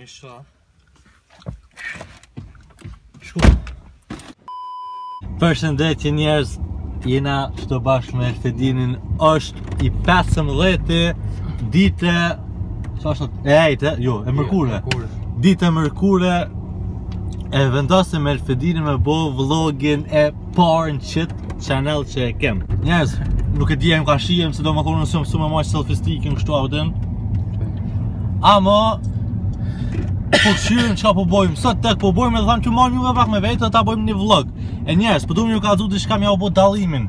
Tani shko. Shko. Përshëndetje njerëz Jena këtu bashkë me Elfedinin është 15 ditë sa është e enjte, jo, e mërkure. Ditë e mërkure e vendosëm me Elfedinin me bo vlogin e parë në qëtë channel që e kem. Njerëz, nuk e di a jam ka shihem se domethënë nuk jam mësu me majt selfie stick në kështu avdin. Amo, po t'kqyrëm çka po bojmë, sot tek po bojmë dhe thamë t'i marrë njëherë pak me vetë dhe ta bojmë një vlog. E njerëz, po du më një ka dhu të shka mja u bo dalimin.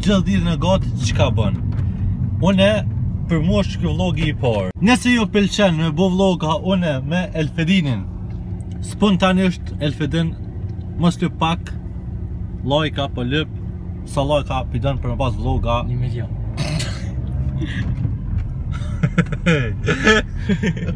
gjithë ditën gati çka bën. Unë për mua është ky vlogi i parë. Nëse ju pëlqen me bo vloga unë me Elfedinin, spontanisht Elfedin mos pak like a po lyp sa like a po don për me pas vloga 1 milion.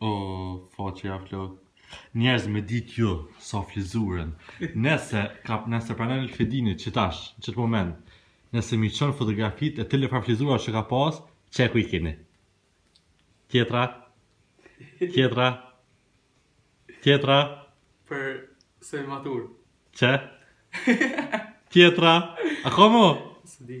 O, faqe ja flot. Njerëz me ditë ju, sa frizurën. Nëse, kap, nëse pranon Elfedini që tash, në qëtë moment, nëse m'i çon fotografitë e çfarë frizura që ka pas, qe ku i kini? Tjetra? Tjetra? Tjetra? Për se matur. Që? Tjetra? A komo? S'e di.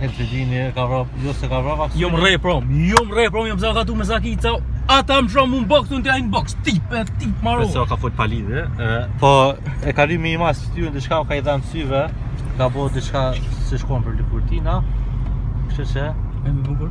Elfedini e ka vrap, jo se ka vrap atë. Jom rre bro, jom rre bro, jom zaka tu me zaki ca. Ata më shumë un box un tani box. Ti pe ti, mbaro. Po sa ka fol palidhe, ë. Po e ka rimi i mas ti un diçka ka i dhan syve. Ka bo diçka se shkon për Dukatina. Kështu që e më bukur.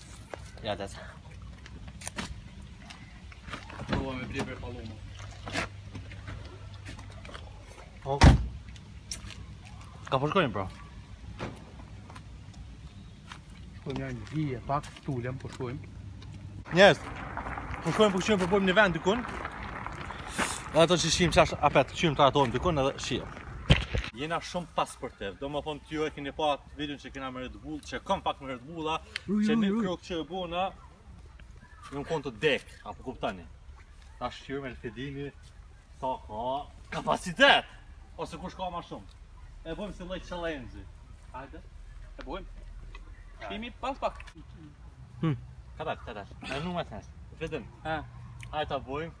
Ja det. Prova me bli pe paloma. Po. Ka po shkojnë, bro? Shkojnë një një vijë e pak, tullem, po shkojnë. Njerëz, po shkojmë, po shkojmë, po gjejmë një vend dikun. Dhe ato që shihemi qashtu apet, shihemi të atojmë dikun edhe shihemi. Jena shumë pa sportiv, domethënë ju e kini pa videon që kena me Red Bull, që kam pak me Red Bulla, që një krok që e bona, n'kon tu dek, a po kuptani. Ta kqyrim Elfedini, sa ka kapacitet, ose kush ka ma shumë. E bojmë si lloj challenge. Hajde, e bojmë. Shihemi pas pak. Hm. Kada, kada. Në nume të nësë. Fedin. Ha. Hajde ta bojmë.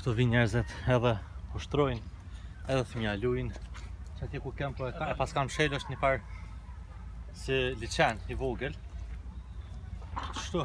Këtu vijn njerëzit edhe ushtrojnë, edhe fmija lujnë. Qatje ku kem po e paskam mshelë është një parë si liqen i vogël. Shtu,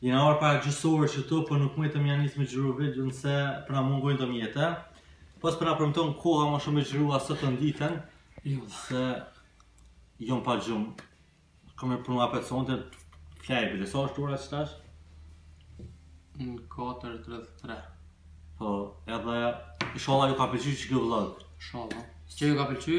Jena ardhë para gjysore qëtu, po nuk mujta me ja nisë me xhiru video se po na mungojnë do mjete. Pos po na premton koha ma shumë me xhiru as ditën, se jom pa gjumë. Kom me punu apet sonte, flejë bile, sa është ora qetash? Në 4.33. Po, edhe, inshallah ju ka pëlqy qikjo vlog. Inshallah. Që ju ka pëlqy,